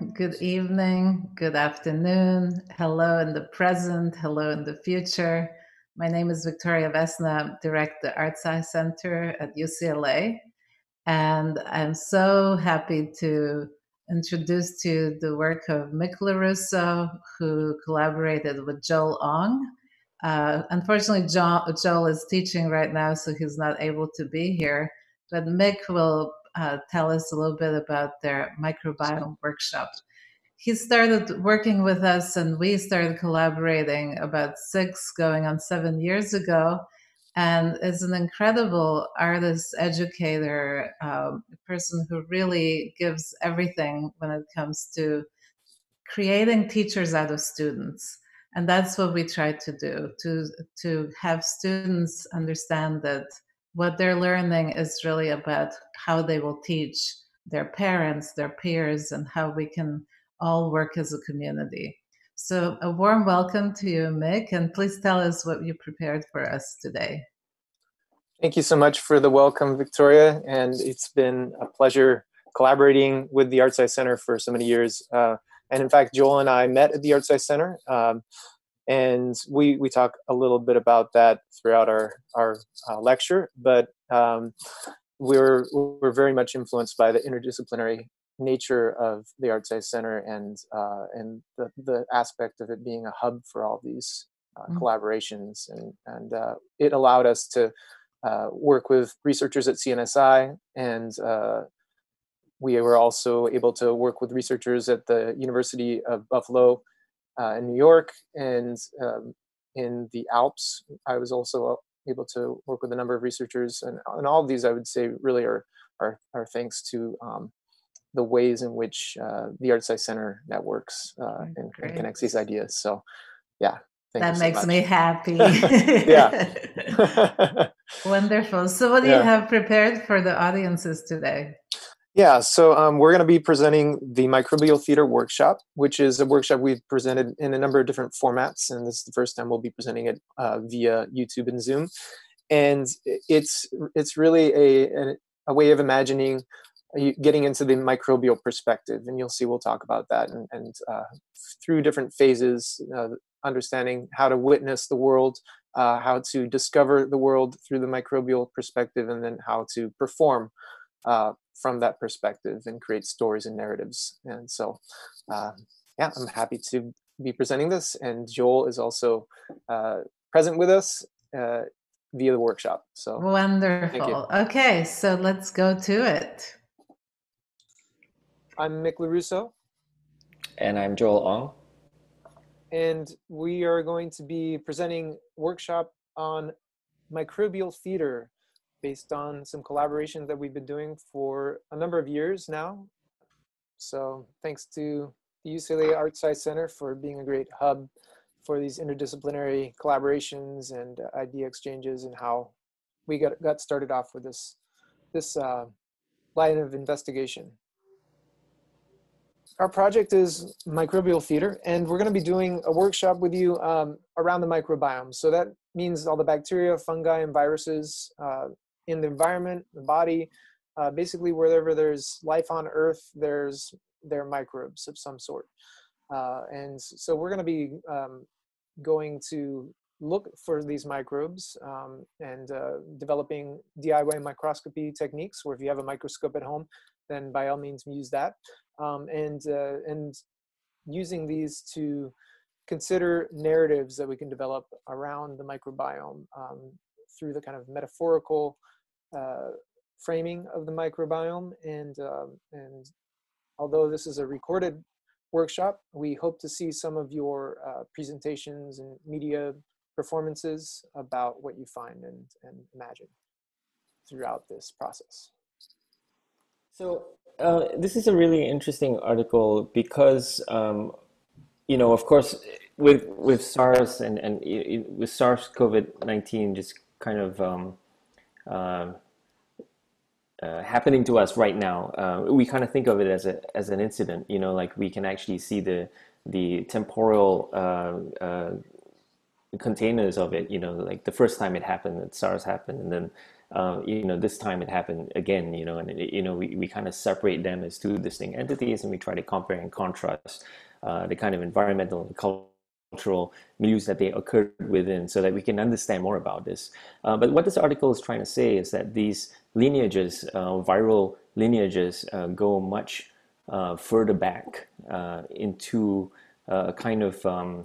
good evening, good afternoon, hello in the present, hello in the future. My name is Victoria Vesna, I direct the ArtSci Center at UCLA, and I'm so happy to introduce to you the work of Mick Lorusso, who collaborated with Joel Ong. Uh, unfortunately, Joel is teaching right now, so he's not able to be here, but Mick will uh, tell us a little bit about their microbiome workshop. He started working with us and we started collaborating about six, going on seven years ago, and is an incredible artist, educator, um, person who really gives everything when it comes to creating teachers out of students and that's what we try to do to to have students understand that what they're learning is really about how they will teach their parents, their peers, and how we can all work as a community. So, a warm welcome to you, Mick, and please tell us what you prepared for us today. Thank you so much for the welcome, Victoria, and it's been a pleasure collaborating with the ArtSci Center for so many years. Uh, and in fact, Joel and I met at the ArtSci Center. Um, and we we talk a little bit about that throughout our our uh, lecture but um, we're we're very much influenced by the interdisciplinary nature of the ArtSci Center and uh, and the, the aspect of it being a hub for all these uh, mm-hmm. collaborations and and uh, it allowed us to uh, work with researchers at CNSI and uh, we were also able to work with researchers at the University of Buffalo uh, in New York and um, in the Alps. I was also able to work with a number of researchers, and, and all of these I would say really are are, are thanks to um, the ways in which uh, the ArtSci Center networks uh, and, and, connects these ideas. So, yeah. that makes so me happy. yeah. Wonderful. So, what do yeah. you have prepared for the audiences today? Yeah, so um, we're going to be presenting the Microbial Theater Workshop, which is a workshop we've presented in a number of different formats, and this is the first time we'll be presenting it uh, via YouTube and Zoom. And it's it's really a, a, way of imagining uh, getting into the microbial perspective, and you'll see we'll talk about that, and, and uh, through different phases, uh, understanding how to witness the world, uh, how to discover the world through the microbial perspective, and then how to perform uh, from that perspective and create stories and narratives. And so, uh, yeah, I'm happy to be presenting this. And Joel is also uh, present with us uh, via the workshop. So wonderful. Okay, so let's go to it. I'm Mick Lorusso. And I'm Joel Ong. And we are going to be presenting workshop on microbial theater based on some collaborations that we've been doing for a number of years now. So thanks to the UCLA ArtSci Center for being a great hub for these interdisciplinary collaborations and idea exchanges and how we got, got started off with this, this uh, line of investigation. Our project is microbial theater, and we're going to be doing a workshop with you um, around the microbiome. So that means all the bacteria, fungi, and viruses uh, in the environment, the body, uh, basically wherever there's life on Earth, there's there are microbes of some sort. Uh, and so we're going to be um, going to look for these microbes um, and uh, developing DIY microscopy techniques. Where if you have a microscope at home, then by all means use that. Um, and uh, and using these to consider narratives that we can develop around the microbiome um, through the kind of metaphorical uh, framing of the microbiome. And, um, and although this is a recorded workshop, we hope to see some of your uh, presentations and media performances about what you find and, and imagine throughout this process. So uh, this is a really interesting article because, um, you know, of course, with with SARS and and with SARS COVID nineteen just kind of um, uh, uh, happening to us right now, uh, we kind of think of it as a as an incident. You know, like we can actually see the the temporal uh, uh containers of it. You know, like the first time it happened, that SARS happened, and then uh, you know, this time it happened again, you know, and, it, you know, we, we kind of separate them as two distinct entities and we try to compare and contrast uh, the kind of environmental and cultural milieux that they occurred within so that we can understand more about this. Uh, but what this article is trying to say is that these lineages, uh, viral lineages, uh, go much uh, further back into a kind of um,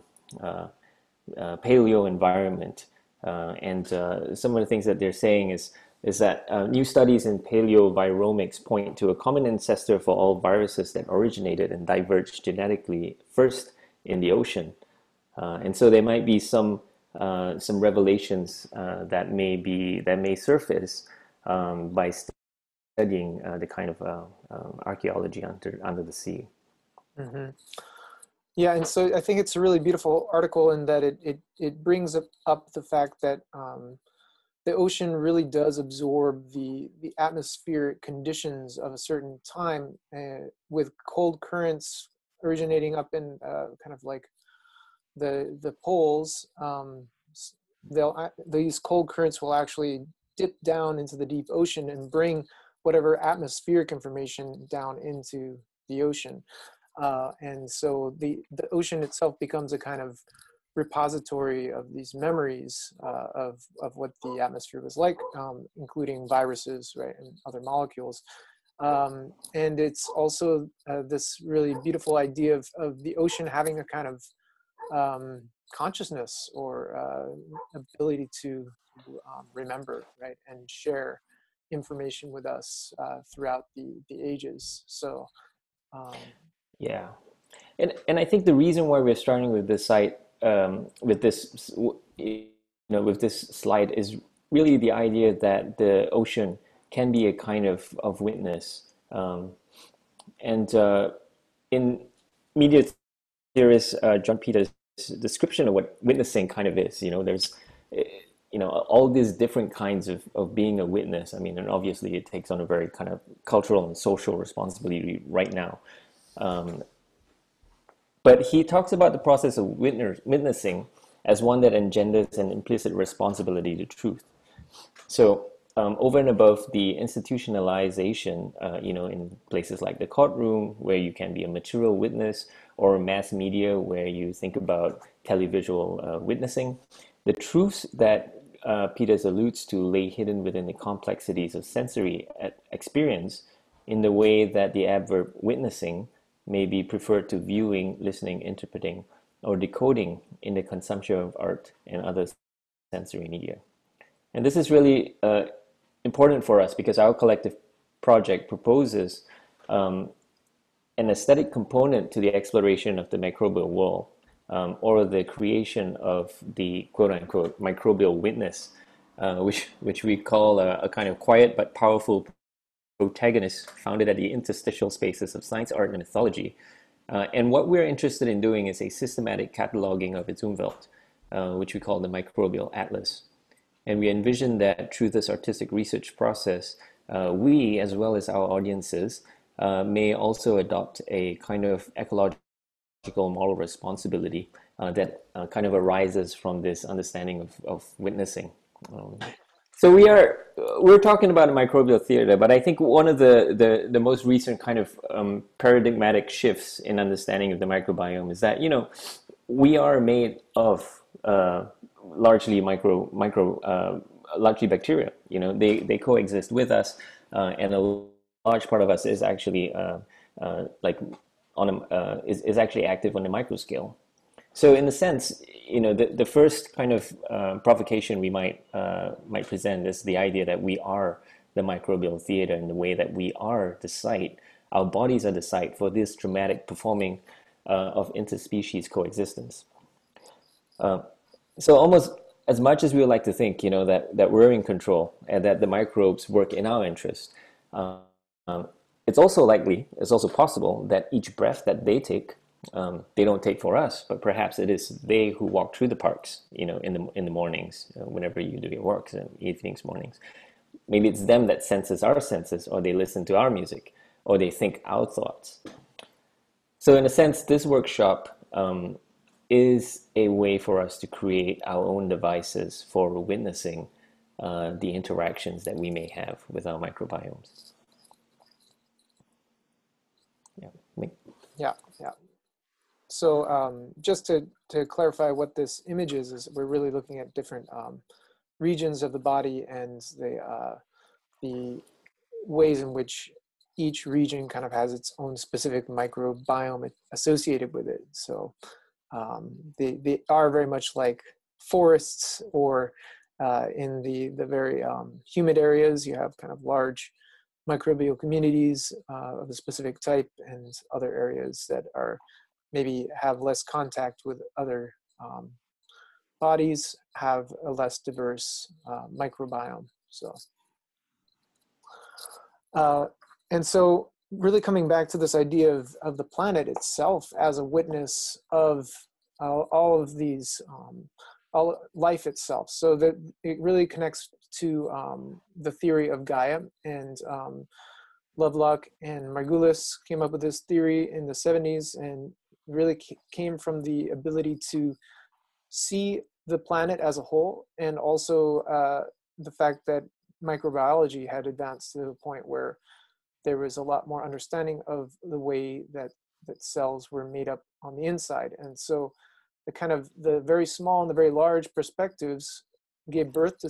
paleo environment. Uh, and uh, some of the things that they're saying is is that uh, new studies in paleoviromics point to a common ancestor for all viruses that originated and diverged genetically first in the ocean. And so there might be some some revelations that may be that may surface um, by studying uh, the kind of uh, um, archaeology under under the sea. Mm-hmm. Yeah, and so I think it's a really beautiful article in that it it it brings up, up the fact that um, the ocean really does absorb the the atmospheric conditions of a certain time, uh, with cold currents originating up in uh, kind of like the the poles. Um, they'll these cold currents will actually dip down into the deep ocean and bring whatever atmospheric information down into the ocean. Uh, and so the, the ocean itself becomes a kind of repository of these memories uh, of, of what the atmosphere was like, um, including viruses, right, and other molecules. Um, and it's also uh, this really beautiful idea of, of the ocean having a kind of um, consciousness or uh, ability to um, remember, right, and share information with us uh, throughout the, the ages. So um, yeah, and and I think the reason why we're starting with this site, um, with this, you know, with this slide is really the idea that the ocean can be a kind of of witness, um, and uh, in media theorist uh, John Peters' description of what witnessing kind of is, you know, there's you know all these different kinds of, of being a witness i mean and obviously it takes on a very kind of cultural and social responsibility right now um, but he talks about the process of witnessing as one that engenders an implicit responsibility to truth. So um, over and above the institutionalization, uh, you know, in places like the courtroom, where you can be a material witness, or mass media, where you think about televisual uh, witnessing, the truths that uh, Peters alludes to lay hidden within the complexities of sensory uh, experience in the way that the adverb witnessing may be preferred to viewing, listening, interpreting, or decoding in the consumption of art and other sensory media. And this is really uh, important for us because our collective project proposes um, an aesthetic component to the exploration of the microbial world um, or the creation of the quote unquote microbial witness, uh, which, which we call a, a kind of quiet but powerful protagonist founded at the interstitial spaces of science, art, and mythology. Uh, and what we're interested in doing is a systematic cataloging of its Umwelt, uh, which we call the microbial atlas. And we envision that through this artistic research process, uh, we, as well as our audiences, uh, may also adopt a kind of ecological moral responsibility uh, that uh, kind of arises from this understanding of, of witnessing. Um, so we are we're talking about microbial theater, but I think one of the the, the most recent kind of um, paradigmatic shifts in understanding of the microbiome is that you know we are made of uh, largely micro micro uh, largely bacteria. You know they they coexist with us, uh, and a large part of us is actually uh, uh, like on a, uh, is is actually active on the micro scale. So in the sense, you know, the, the first kind of uh, provocation we might uh, might present is the idea that we are the microbial theater in the way that we are the site. Our bodies are the site for this dramatic performing uh, of interspecies coexistence. So almost as much as we would like to think, you know, that, that we're in control and that the microbes work in our interest, um, it's also likely, it's also possible that each breath that they take um, they don't take for us, but perhaps it is they who walk through the parks, you know, in the in the mornings, uh, whenever you do your works, and evenings, mornings. Maybe it's them that senses our senses, or they listen to our music, or they think our thoughts. So, in a sense, this workshop um, is a way for us to create our own devices for witnessing uh, the interactions that we may have with our microbiomes. Yeah, me. Yeah, yeah. So um, just to, to clarify what this image is, is we're really looking at different um, regions of the body and the, uh, the ways in which each region kind of has its own specific microbiome associated with it. So um, they, they are very much like forests or uh, in the, the very um, humid areas, you have kind of large microbial communities uh, of a specific type and other areas that are maybe have less contact with other um, bodies, have a less diverse uh, microbiome. So, uh, and so really coming back to this idea of, of the planet itself as a witness of uh, all of these um, all life itself. So that it really connects to um, the theory of gaia and um, lovelock and margulis came up with this theory in the 70s and really came from the ability to see the planet as a whole and also uh, the fact that microbiology had advanced to the point where there was a lot more understanding of the way that that cells were made up on the inside. And so the kind of the very small and the very large perspectives gave birth to,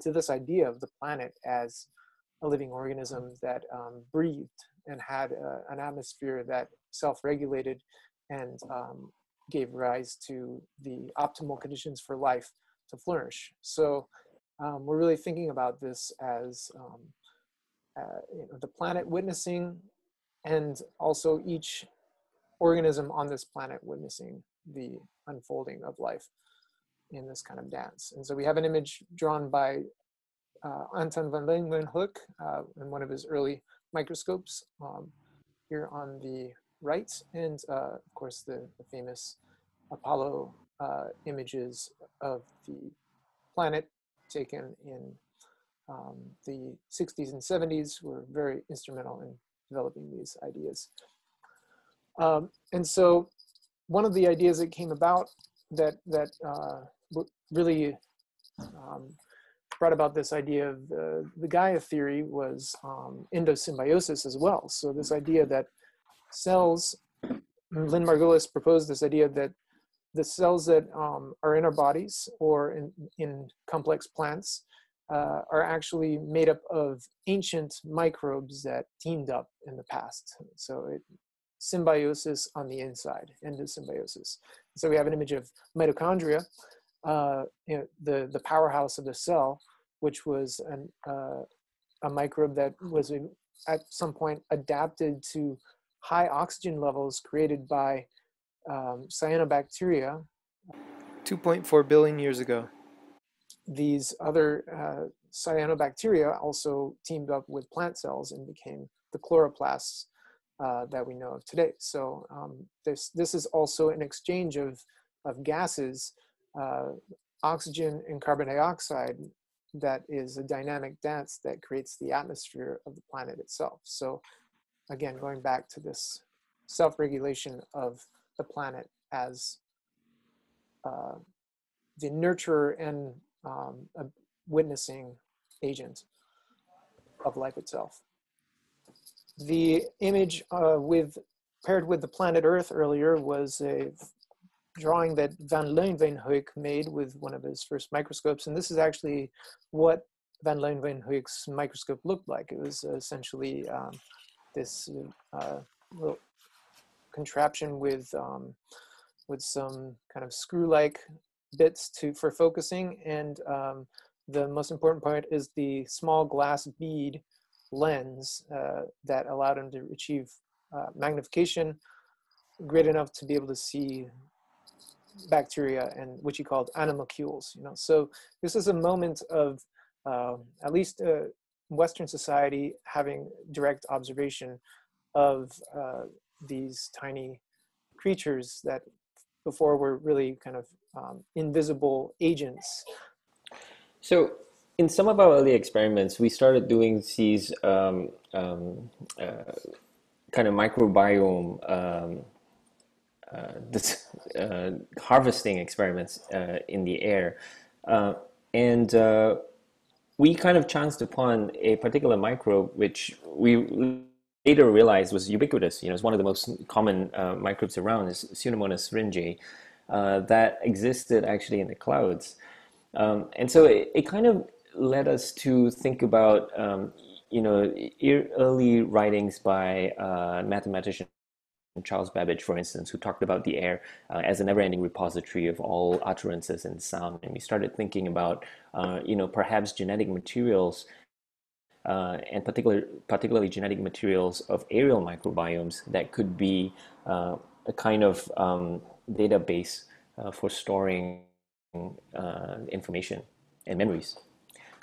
to this idea of the planet as a living organism that um, breathed and had uh, an atmosphere that self-regulated and um, gave rise to the optimal conditions for life to flourish. So um, we're really thinking about this as um, uh, you know, the planet witnessing and also each organism on this planet witnessing the unfolding of life in this kind of dance. And so we have an image drawn by uh, Anton van Leeuwenhoek uh, in one of his early microscopes um, here on the right, and uh, of course the, the famous Apollo uh, images of the planet taken in um, the 60s and 70s were very instrumental in developing these ideas. Um, and so one of the ideas that came about that that uh, really um, brought about this idea of the, the Gaia theory was um, endosymbiosis as well. So this idea that cells, Lynn Margulis proposed this idea that the cells that um, are in our bodies or in, in complex plants uh, are actually made up of ancient microbes that teamed up in the past. So it, symbiosis on the inside, endosymbiosis. So we have an image of mitochondria, uh, you know, the, the powerhouse of the cell, which was an, uh, a microbe that was at some point adapted to high oxygen levels created by um, cyanobacteria. 2.4 billion years ago. These other uh, cyanobacteria also teamed up with plant cells and became the chloroplasts uh, that we know of today. So um, this this is also an exchange of of gases, uh, oxygen and carbon dioxide, that is a dynamic dance that creates the atmosphere of the planet itself. So again, going back to this self-regulation of the planet as uh, the nurturer and um, witnessing agent of life itself the image uh, with paired with the planet Earth earlier was a drawing that Van Leeuwenhoek made with one of his first microscopes. And this is actually what Van Leeuwenhoek's microscope looked like. It was essentially um, this uh, little contraption with um, with some kind of screw-like bits to for focusing. And um, the most important part is the small glass bead lens uh, that allowed him to achieve uh, magnification great enough to be able to see bacteria and what he called animalcules. You know, so this is a moment of uh, at least uh, Western society having direct observation of uh, these tiny creatures that before were really kind of um, invisible agents. So in some of our early experiments, we started doing these um, um, uh, kind of microbiome um, uh, this, uh, harvesting experiments uh, in the air. Uh, and uh, we kind of chanced upon a particular microbe which we later realized was ubiquitous. You know, it's one of the most common microbes around is Pseudomonas syringae that existed actually in the clouds. Um, and so it, it, kind of led us to think about, um, you know, early writings by uh, mathematician Charles Babbage, for instance, who talked about the air uh, as a never-ending repository of all utterances and sound. And we started thinking about, uh, you know, perhaps genetic materials uh, and particular, particularly genetic materials of aerial microbiomes that could be uh, a kind of um, database uh, for storing uh, information and memories.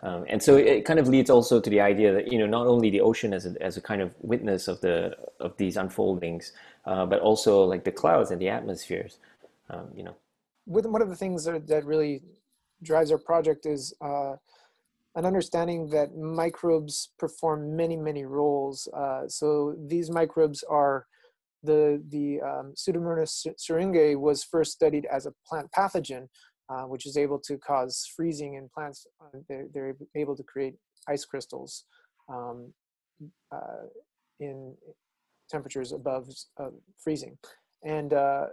Um, and so it kind of leads also to the idea that you know not only the ocean as a, as a kind of witness of the of these unfoldings, uh, but also like the clouds and the atmospheres. Um, you know, with one of the things that, that really drives our project is uh, an understanding that microbes perform many, many roles. Uh, so these microbes are the, the um, Pseudomonas syringae was first studied as a plant pathogen, uh, which is able to cause freezing in plants. Uh, they're, they're able to create ice crystals um, uh, in temperatures above uh, freezing. And, uh,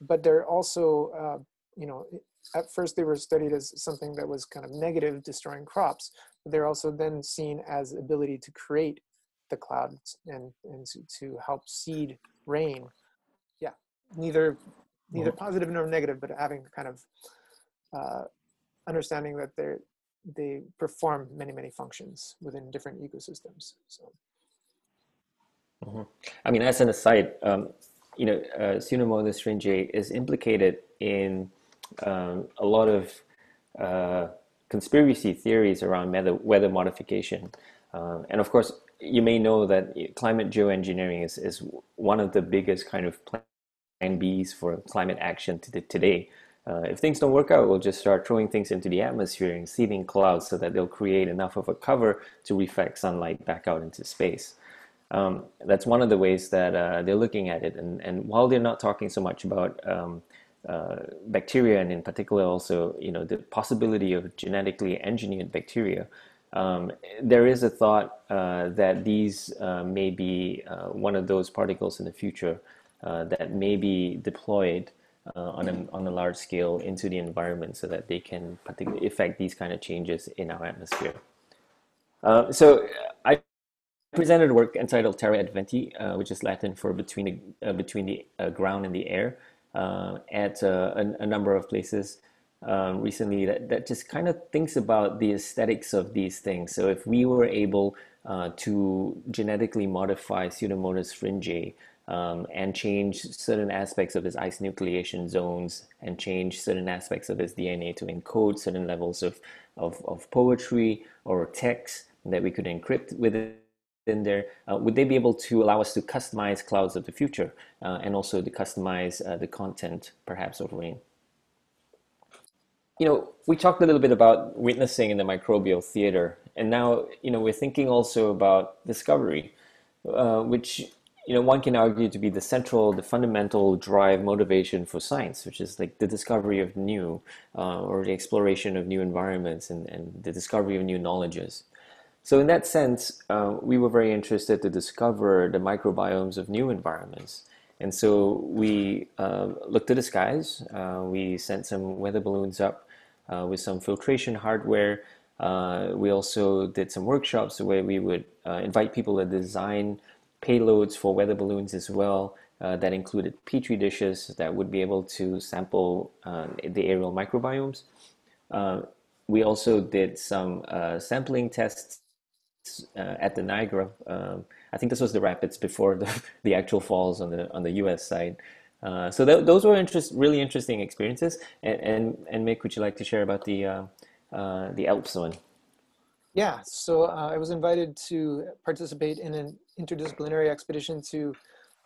but they're also, you know, at first they were studied as something that was kind of negative, destroying crops. But they're also then seen as ability to create the clouds and, and to, to help seed rain. Yeah, neither neither positive nor negative, but having kind of uh, understanding that they they perform many many functions within different ecosystems. So. Mm-hmm. I mean, as an aside, um, you know, uh, Pseudomonas syringae is implicated in um, a lot of uh, conspiracy theories around weather, weather modification. Uh, and of course, you may know that climate geoengineering is, is one of the biggest kind of plan Bs for climate action to today. Uh, if things don't work out, we'll just start throwing things into the atmosphere and seeding clouds so that they'll create enough of a cover to reflect sunlight back out into space. Um, that's one of the ways that uh, they're looking at it. And, and while they're not talking so much about um, uh, bacteria and in particular also you know the possibility of genetically engineered bacteria um, there is a thought uh, that these uh, may be uh, one of those particles in the future uh, that may be deployed uh, on, a, on a large scale into the environment so that they can particularly affect these kind of changes in our atmosphere. so I presented a work entitled Terra Ad Venti, which is Latin for between the, between the ground and the air uh, at uh, a, a, number of places um, recently that, that just kind of thinks about the aesthetics of these things. So if we were able uh, to genetically modify Pseudomonas syringae um, and change certain aspects of ice nucleation zones and change certain aspects of its DNA to encode certain levels of, of, of poetry or text that we could encrypt within there, uh, would they be able to allow us to customize clouds of the future uh, and also to customize uh, the content perhaps of rain? You know, we talked a little bit about witnessing in the microbial theater, and now, you know, we're thinking also about discovery, uh, which, you know, one can argue to be the central, the fundamental drive motivation for science, which is like the discovery of new uh, or the exploration of new environments and, and the discovery of new knowledges. So in that sense, uh, we were very interested to discover the microbiomes of new environments. And so we uh, looked to the skies. Uh, we sent some weather balloons up uh, with some filtration hardware. Uh, we also did some workshops where we would uh, invite people to design payloads for weather balloons as well. that included petri dishes that would be able to sample the aerial microbiomes. we also did some sampling tests uh, at the Niagara. Um, I think this was the rapids before the, the actual falls on the on the U.S. side. Uh, so th- those were interest, really interesting experiences. And, and and Mick, would you like to share about the uh, uh the Alps one? Yeah, so uh, I was invited to participate in an interdisciplinary expedition to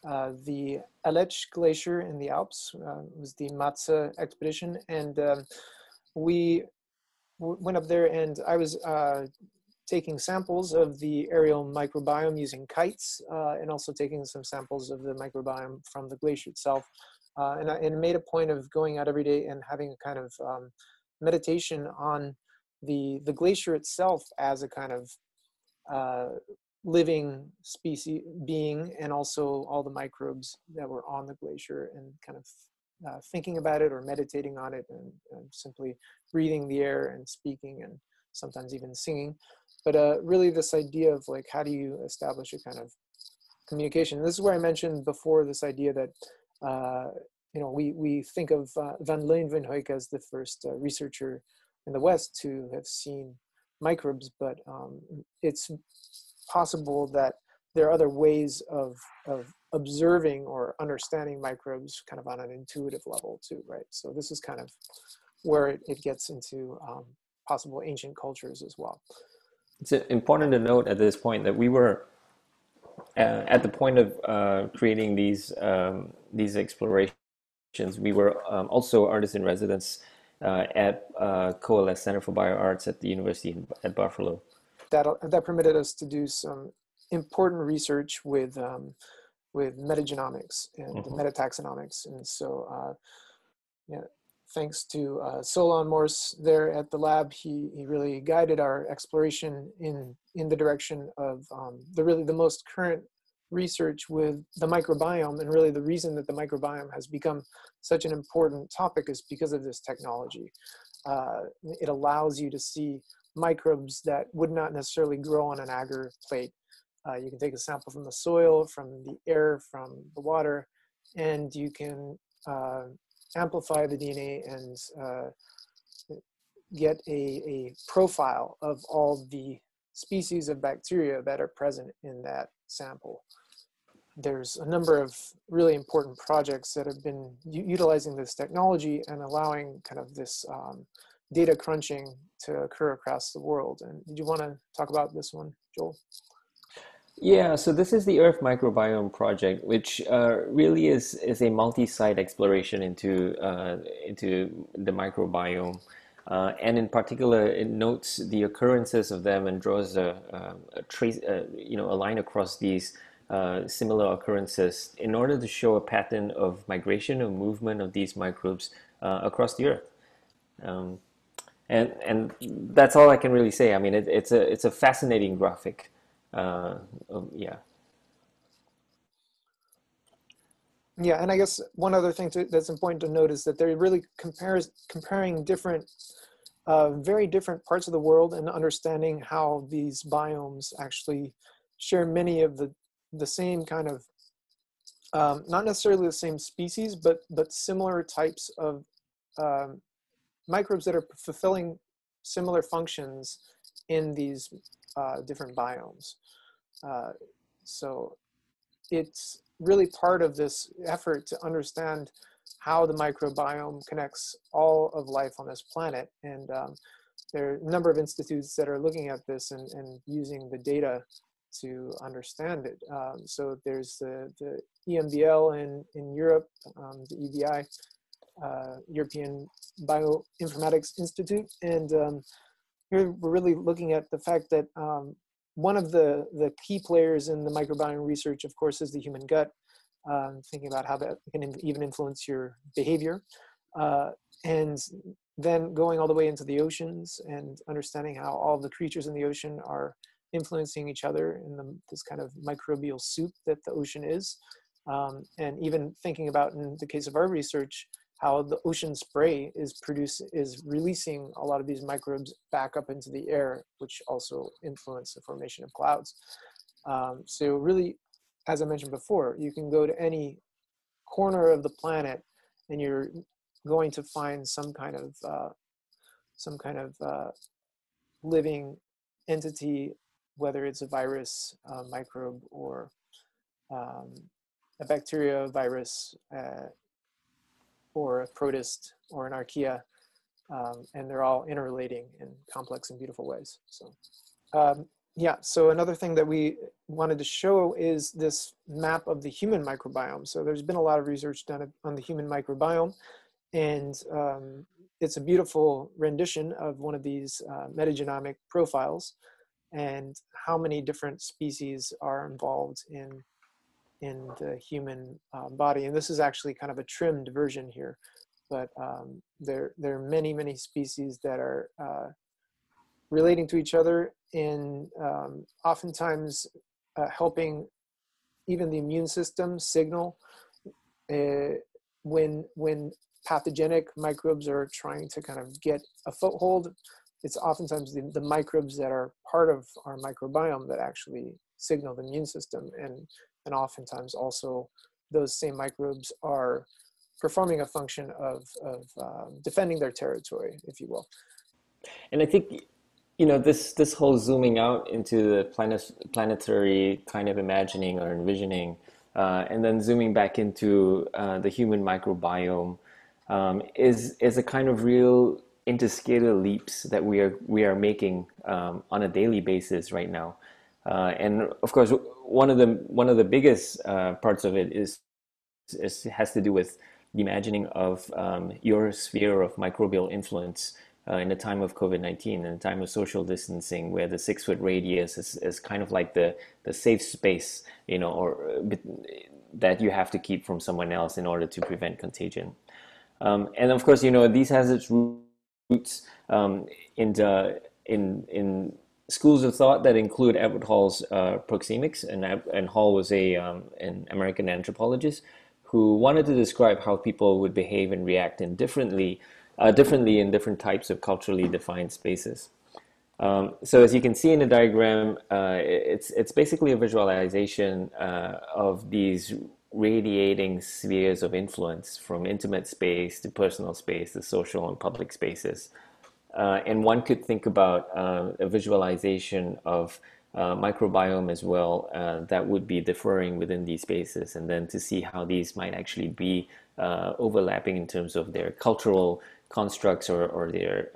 uh, the Aletsch Glacier in the Alps. it was the Matze expedition, and um, we went up there, and I was taking samples of the aerial microbiome using kites uh, and also taking some samples of the microbiome from the glacier itself. Uh, and I and made a point of going out every day and having a kind of um, meditation on the the glacier itself as a kind of uh, living species being, and also all the microbes that were on the glacier, and kind of uh, thinking about it or meditating on it, and, and, simply breathing the air and speaking, and sometimes even singing. But uh, really, this idea of like how do you establish a kind of communication? This is where I mentioned before this idea that uh, you know, we, we think of uh, Van Leeuwenhoek as the first uh, researcher in the West to have seen microbes, but um, it's possible that there are other ways of, of observing or understanding microbes kind of on an intuitive level too, right? So this is kind of where it, it gets into um, possible ancient cultures as well. It's important to note at this point that we were uh, at the point of uh, creating these um, these explorations we were um, also artists in residence uh, at uh, Coalesce Center for Bioarts at the University at Buffalo. That, that permitted us to do some important research with um, with metagenomics and mm-hmm. metataxonomics, and so uh, yeah, thanks to uh, Solon Morse there at the lab, he he really guided our exploration in in the direction of um, the really the most current research with the microbiome and really the reason that the microbiome has become such an important topic is because of this technology. Uh, it allows you to see microbes that would not necessarily grow on an agar plate. Uh, you can take a sample from the soil from the air from the water and you can uh, amplify the dna and uh, get a, a profile of all the species of bacteria that are present in that sample there's a number of really important projects that have been utilizing this technology and allowing kind of this um, data crunching to occur across the world. And did you want to talk about this one, Joel? Yeah, so this is the Earth Microbiome Project, which uh, really is is a multi-site exploration into uh, into the microbiome, uh, and in particular, it notes the occurrences of them and draws a, a, a trace, uh, you know, a line across these uh, similar occurrences in order to show a pattern of migration or movement of these microbes uh, across the earth. Um, and and that's all I can really say. I mean, it, it's a it's a fascinating graphic. Uh, yeah. Yeah, and I guess one other thing to, that's important to note is that they're really compares comparing different, uh, very different parts of the world and understanding how these biomes actually share many of the the same kind of um, not necessarily the same species, but but similar types of um, microbes that are fulfilling similar functions in these uh, different biomes. Uh, so it's really part of this effort to understand how the microbiome connects all of life on this planet. And um, there are a number of institutes that are looking at this and, and using the data to understand it. Um, so there's the, the EMBL in, in Europe, um, the EBI, uh, European Bioinformatics Institute. And um, here we're really looking at the fact that um, one of the, the key players in the microbiome research, of course, is the human gut, um, thinking about how that can even influence your behavior. Uh, and then going all the way into the oceans and understanding how all the creatures in the ocean are influencing each other in the, this kind of microbial soup that the ocean is. Um, and even thinking about in the case of our research, how the ocean spray is produce is releasing a lot of these microbes back up into the air, which also influence the formation of clouds. Um, so really, as I mentioned before, you can go to any corner of the planet and you're going to find some kind of uh, some kind of uh, living entity whether it's a virus, a microbe, or um, a bacteria, virus, uh, or a protist, or an archaea, um, and they're all interrelating in complex and beautiful ways. So, um, yeah. So another thing that we wanted to show is this map of the human microbiome. So there's been a lot of research done on the human microbiome, and um, it's a beautiful rendition of one of these uh, metagenomic profiles and how many different species are involved in in the human uh, body. And this is actually kind of a trimmed version here, but um, there there are many many species that are uh, relating to each other and um, oftentimes uh, helping even the immune system signal uh, when when pathogenic microbes are trying to kind of get a foothold it's oftentimes the, the microbes that are part of our microbiome that actually signal the immune system and and oftentimes also those same microbes are performing a function of, of uh, defending their territory, if you will. And I think, you know, this, this whole zooming out into the planet, planetary kind of imagining or envisioning, uh, and then zooming back into uh, the human microbiome um, is, is a kind of real interscalar leaps that we are, we are making um, on a daily basis right now. Uh, and of course, one of the one of the biggest uh, parts of it is, is has to do with the imagining of um, your sphere of microbial influence uh, in the time of COVID-19 in the time of social distancing, where the six foot radius is, is kind of like the, the safe space, you know, or uh, that you have to keep from someone else in order to prevent contagion. Um, and of course, you know, these has its roots um, in, the, in, in schools of thought that include Edward Hall's uh, proxemics, and, and Hall was a, um, an American anthropologist who wanted to describe how people would behave and react differently, uh, differently in different types of culturally defined spaces. Um, so as you can see in the diagram, uh, it's, it's basically a visualization uh, of these radiating spheres of influence from intimate space to personal space to social and public spaces. Uh, and one could think about uh, a visualization of uh, microbiome as well uh, that would be differing within these spaces, and then to see how these might actually be uh, overlapping in terms of their cultural constructs or, or their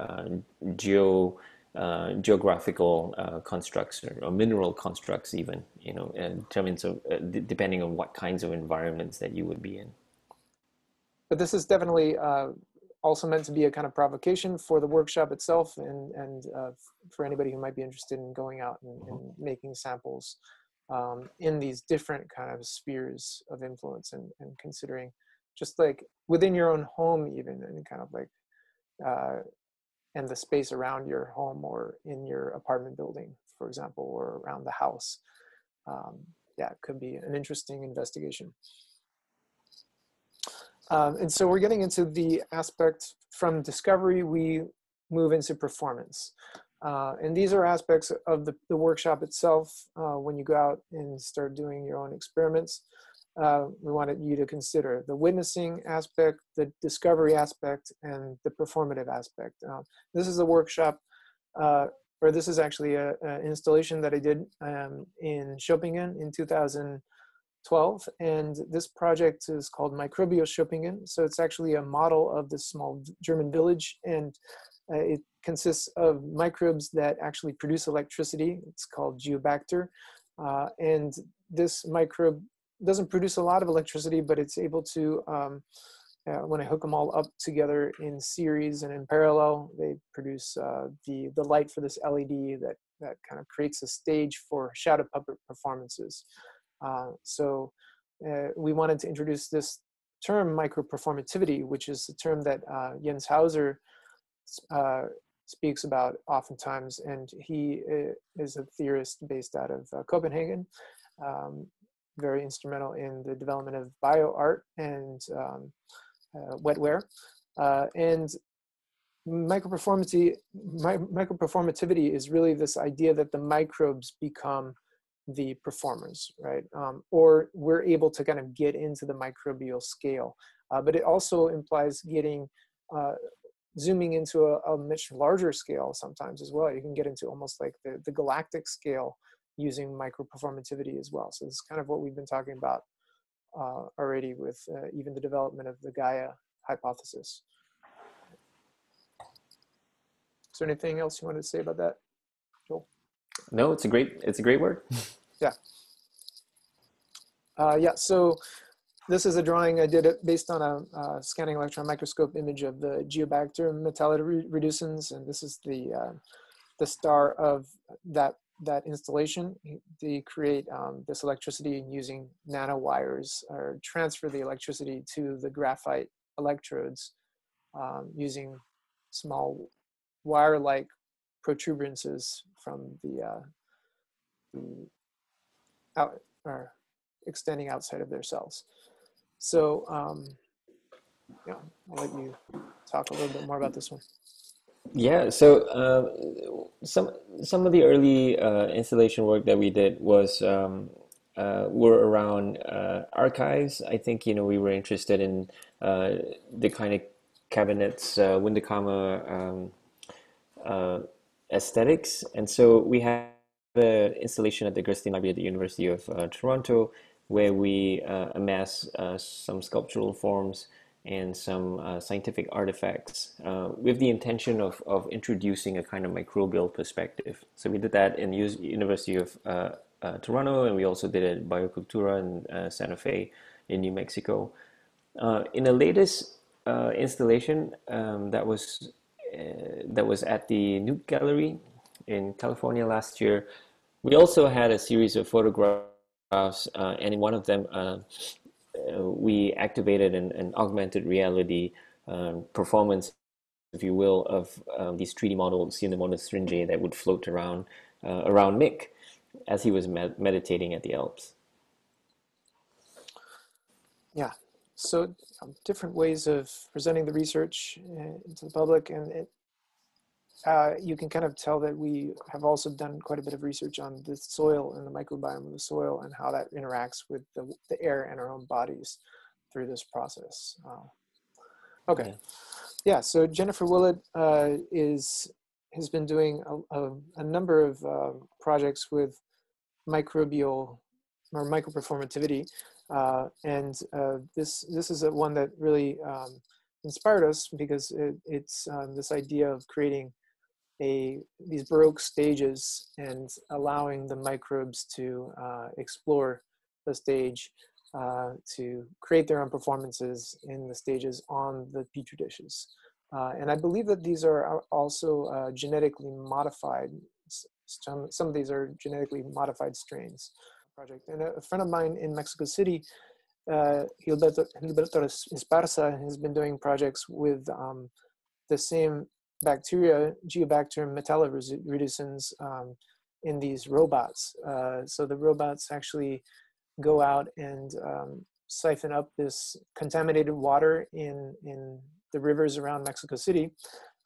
uh, geo geographical constructs or, or, mineral constructs, even you know, in terms of depending on what kinds of environments that you would be in. But this is definitely also meant to be a kind of provocation for the workshop itself and, and uh, for anybody who might be interested in going out and, and mm-hmm. making samples um, in these different kind of spheres of influence and, and considering just like within your own home even and kind of like uh, and the space around your home or in your apartment building for example or around the house um, yeah it could be an interesting investigation um, and so we're getting into the aspect from discovery, we move into performance. Uh, and these are aspects of the, the workshop itself uh, when you go out and start doing your own experiments. Uh, we wanted you to consider the witnessing aspect, the discovery aspect, and the performative aspect. Um, this is a workshop, uh, or this is actually an installation that I did um, in Schöppingen in 2012. and this project is called Mikrobio-Schöppingen so it's actually a model of this small German village and uh, it consists of microbes that actually produce electricity it's called geobacter uh, and this microbe doesn't produce a lot of electricity but it's able to um, uh, when I hook them all up together in series and in parallel, they produce uh, the the light for this LED that that kind of creates a stage for shadow puppet performances. Uh, so uh, we wanted to introduce this term microperformativity, which is a term that uh, Jens Hauser uh, speaks about oftentimes, and he is a theorist based out of Copenhagen, um, very instrumental in the development of bio art and um, wetware. and microperformativity, my, microperformativity is really this idea that the microbes become the performers, right? Um, or we're able to kind of get into the microbial scale. Uh, but it also implies getting, uh, zooming into a, a, much larger scale sometimes as well. You can get into almost like the, the galactic scale using microperformativity as well. So this is kind of what we've been talking about uh, already with uh, even the development of the Gaia hypothesis. Is there anything else you wanted to say about that, Joel? No, it's a great it's a great word. yeah. Uh, yeah. So this is a drawing I did based on a, a scanning electron microscope image of the Geobacter metalloreducens, and this is the uh, the star of that that installation. They create um, this electricity using nanowires or transfer the electricity to the graphite electrodes um, using small wire-like protuberances from the, uh, the out or extending outside of their cells. So um, yeah, I'll let you talk a little bit more about this one. Yeah, so uh, some some of the early uh, installation work that we did was um, uh, were around uh, archives. I think you know we were interested in uh, the kind of cabinets, uh, Wunderkammer um, uh, aesthetics, and so we had the installation at the Gerstein Library at the University of Toronto, where we amass some sculptural forms and some uh, scientific artifacts uh, with the intention of, of introducing a kind of microbial perspective. So we did that in the University of uh, Toronto, and we also did it at Biocultura in Santa Fe in New Mexico. in the latest installation um, that was that was at the Newt Gallery in California last year, we also had a series of photographs, uh, and in one of them, uh, uh, we activated an, an augmented reality um, performance, if you will, of um, these 3D models in the monostringe that would float around uh, around Mick as he was med meditating at the Alps. Yeah, so um, different ways of presenting the research uh, to the public, and it, uh, you can kind of tell that we have also done quite a bit of research on the soil and the microbiome of the soil and how that interacts with the, the air and our own bodies through this process. Uh, okay, yeah. So Jennifer Willet uh, is has been doing a, a, a number of uh, projects with microbial or microperformativity, uh, and uh, this this is a one that really um, inspired us because it, it's um, this idea of creating a these baroque stages and allowing the microbes to uh, explore the stage uh, to create their own performances in the stages on the petri dishes. Uh, and I believe that these are also uh, genetically modified. Some, some of these are genetically modified strains. Project and a friend of mine in Mexico City, uh, Gilberto, Gilberto Esparza, has been doing projects with um, the same bacteria, Geobacterium metallireducens, um, in these robots. Uh, so the robots actually go out and um, siphon up this contaminated water in, in the rivers around Mexico City.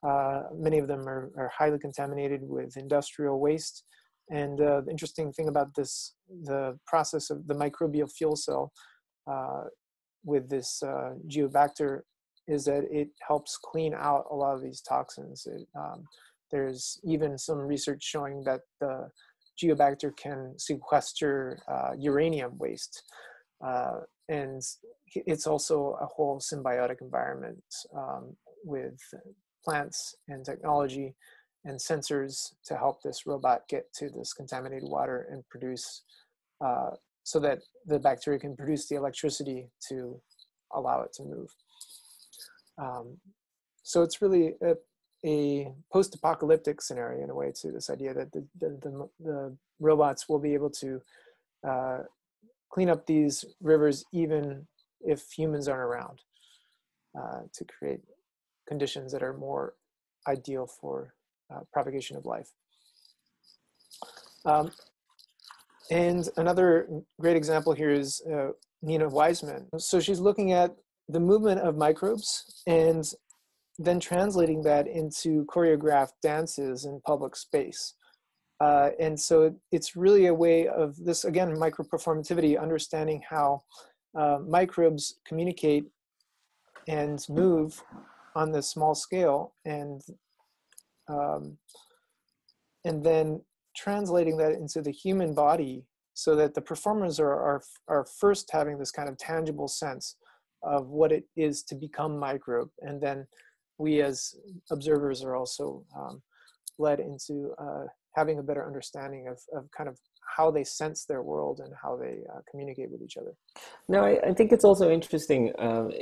Uh, many of them are, are, highly contaminated with industrial waste. And uh, the interesting thing about this, the process of the microbial fuel cell uh, with this uh, geobacter is that it helps clean out a lot of these toxins. It, um, there's even some research showing that the geobacter can sequester uh, uranium waste. Uh, and it's also a whole symbiotic environment um, with plants and technology and sensors to help this robot get to this contaminated water and produce uh, so that the bacteria can produce the electricity to allow it to move. Um, so it's really a, a, post-apocalyptic scenario in a way to this idea that the, the, the, the robots will be able to uh, clean up these rivers even if humans aren't around uh, to create conditions that are more ideal for uh, propagation of life. Um, and another great example here is uh, Nina Weisman. So she's looking at the movement of microbes and then translating that into choreographed dances in public space. Uh, and so it's really a way of this, again, microperformativity, understanding how uh, microbes communicate and move on this small scale and um, and then translating that into the human body so that the performers are, are, are first having this kind of tangible sense of what it is to become microbe. And then we as observers are also um, led into uh, having a better understanding of, of kind of how they sense their world and how they uh, communicate with each other. Now, I, I think it's also interesting um,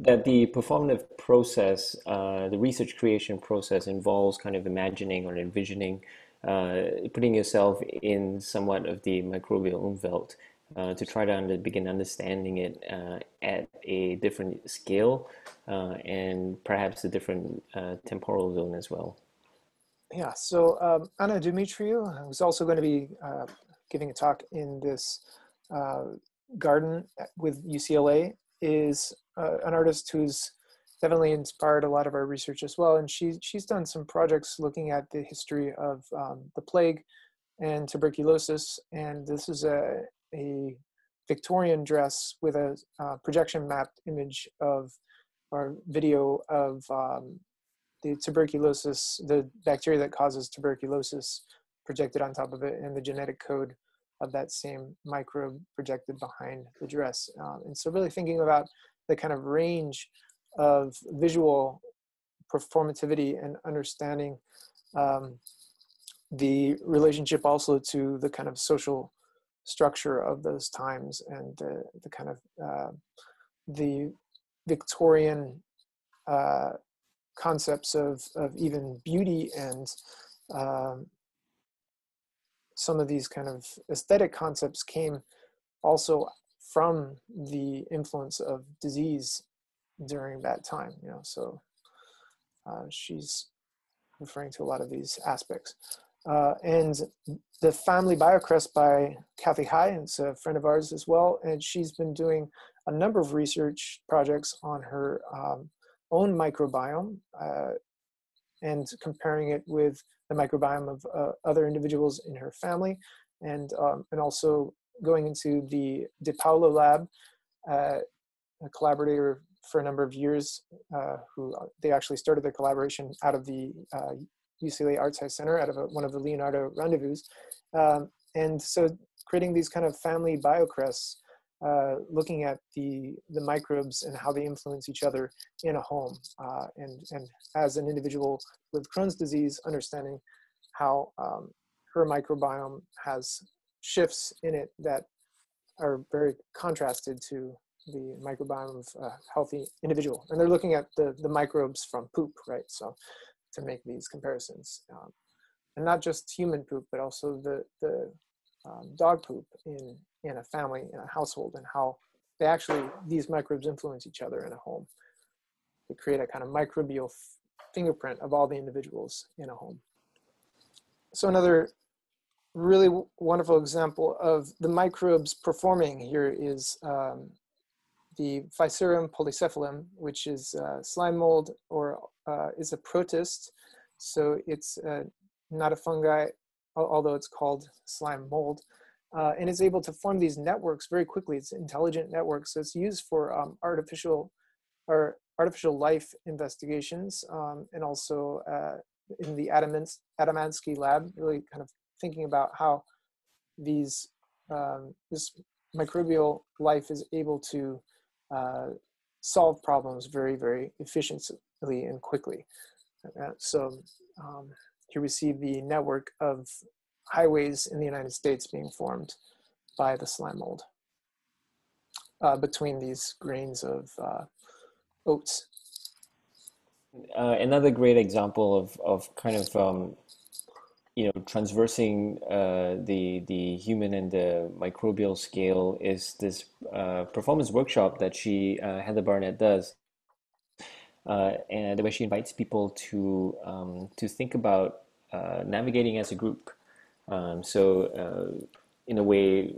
that the performative process, uh, the research creation process involves kind of imagining or envisioning, uh, putting yourself in somewhat of the microbial umwelt uh, to try to under, begin understanding it uh, at a different scale uh, and perhaps a different uh, temporal zone as well. yeah, so um, Anna Dumitriu, who's also going to be uh, giving a talk in this uh, garden with UCLA, is uh, an artist who's definitely inspired a lot of our research as well. And she, she's done some projects looking at the history of um, the plague and tuberculosis. And this is a, a Victorian dress with a uh, projection mapped image of or video of um, the tuberculosis, the bacteria that causes tuberculosis projected on top of it and the genetic code of that same microbe projected behind the dress. Um, and so really thinking about the kind of range of visual performativity and understanding um, the relationship also to the kind of social structure of those times and the, the kind of uh, the Victorian uh, concepts of, of even beauty and um, some of these kind of aesthetic concepts came also from the influence of disease during that time you know so uh, she's referring to a lot of these aspects uh, and the family biocrest by Kathy High, it's a friend of ours as well, and she's been doing a number of research projects on her um, own microbiome uh, and comparing it with the microbiome of uh, other individuals in her family, and um, and also going into the De Paulo lab, uh, a collaborator for a number of years, uh, who uh, they actually started their collaboration out of the UCLA Arts Science Center, out of a, one of the Leonardo rendezvous, um, and so creating these kind of family biocrests uh, looking at the the microbes and how they influence each other in a home, uh, and and as an individual with Crohn's disease, understanding how um, her microbiome has shifts in it that are very contrasted to the microbiome of a healthy individual. And they're looking at the the microbes from poop, right? So to make these comparisons, um, and not just human poop, but also the the um, dog poop in in a family, in a household, and how they actually, these microbes influence each other in a home. They create a kind of microbial fingerprint of all the individuals in a home. So another really wonderful example of the microbes performing here is um, the Physarum polycephalum, which is uh, slime mold or uh, is a protist. So it's uh, not a fungi, although it's called slime mold uh, and is able to form these networks very quickly. It's intelligent networks. So it's used for um, artificial or artificial life investigations um, and also uh, in the Adamans- Adamatzky lab, really kind of thinking about how these um, this microbial life is able to uh, solve problems very, very efficiently and quickly. Uh, so um, here we see the network of highways in the United States being formed by the slime mold uh, between these grains of uh, oats. Uh, another great example of, of kind of um, you know transversing uh, the the human and the microbial scale is this uh, performance workshop that she uh, Heather Barnett does, and the way she invites people to um, to think about navigating as a group. Um, so uh, in a way,